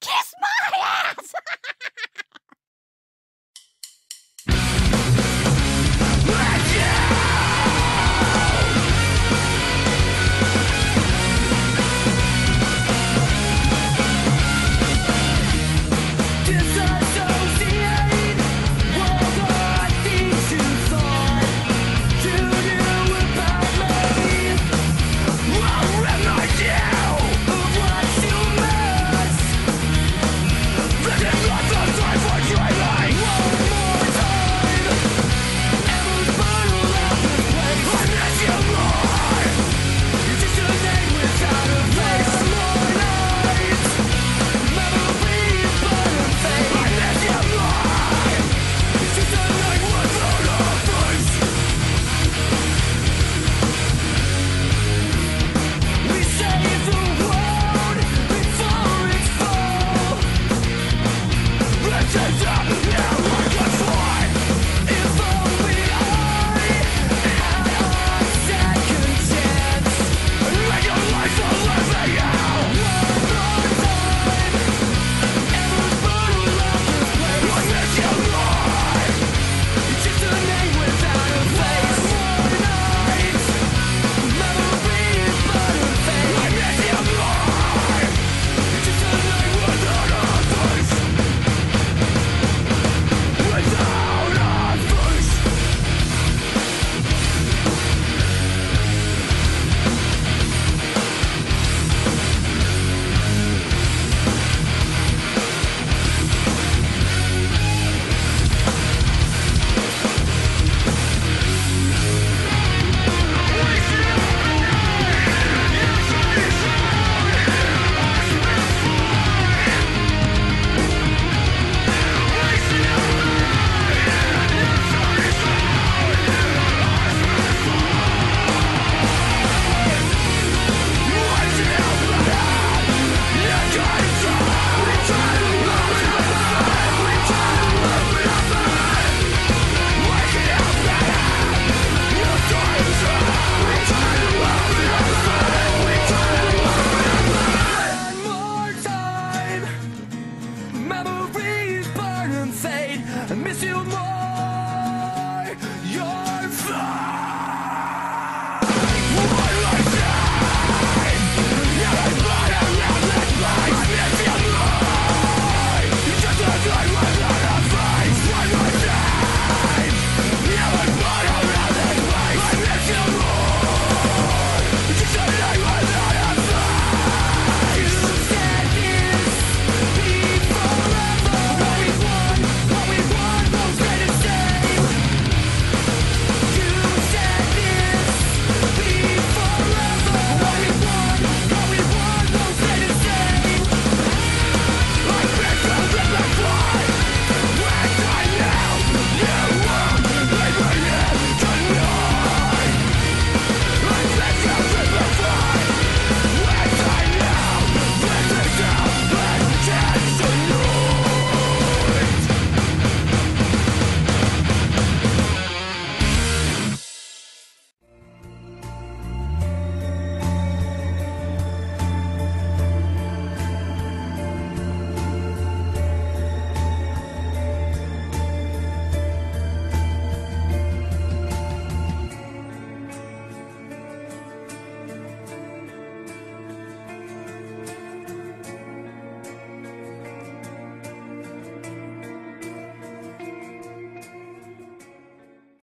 Kiss my stop. 我。